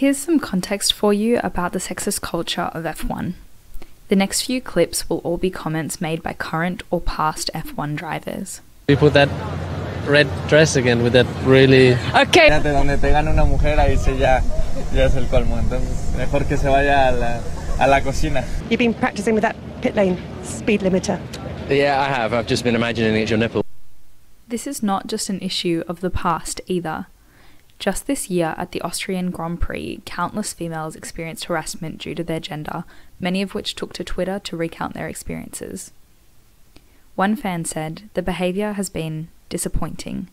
Here's some context for you about the sexist culture of F1. The next few clips will all be comments made by current or past F1 drivers. We put that red dress again with that really. Okay. Donde te una mujer, ahí sí ya, ya es el colmo. Entonces, mejor que se vaya a la, a la cocina. You've been practicing with that pit lane speed limiter. Yeah, I have. I've just been imagining it's your nipple. This is not just an issue of the past either. Just this year at the Austrian Grand Prix, countless females experienced harassment due to their gender, many of which took to Twitter to recount their experiences. One fan said, The behaviour has been disappointing.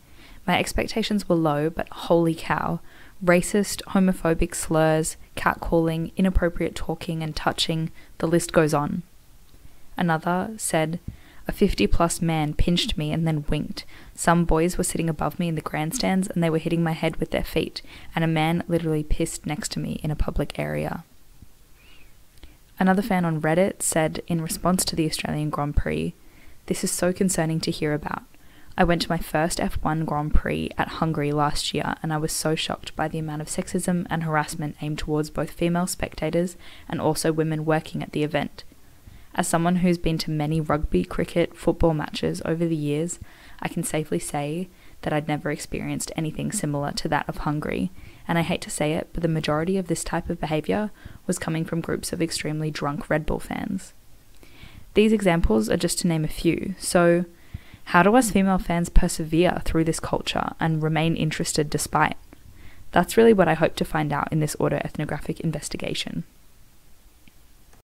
My expectations were low, but holy cow. Racist, homophobic slurs, catcalling, inappropriate talking, and touching, the list goes on. Another said, a 50 plus man pinched me and then winked. Some boys were sitting above me in the grandstands and they were hitting my head with their feet, and a man literally pissed next to me in a public area. Another fan on Reddit said in response to the Australian Grand Prix, This is so concerning to hear about. I went to my first F1 Grand Prix at Hungary last year and I was so shocked by the amount of sexism and harassment aimed towards both female spectators and also women working at the event. As someone who's been to many rugby, cricket, football matches over the years, I can safely say that I'd never experienced anything similar to that of Hungary, and I hate to say it, but the majority of this type of behaviour was coming from groups of extremely drunk Red Bull fans. These examples are just to name a few, so how do us female fans persevere through this culture and remain interested despite? That's really what I hope to find out in this autoethnographic investigation.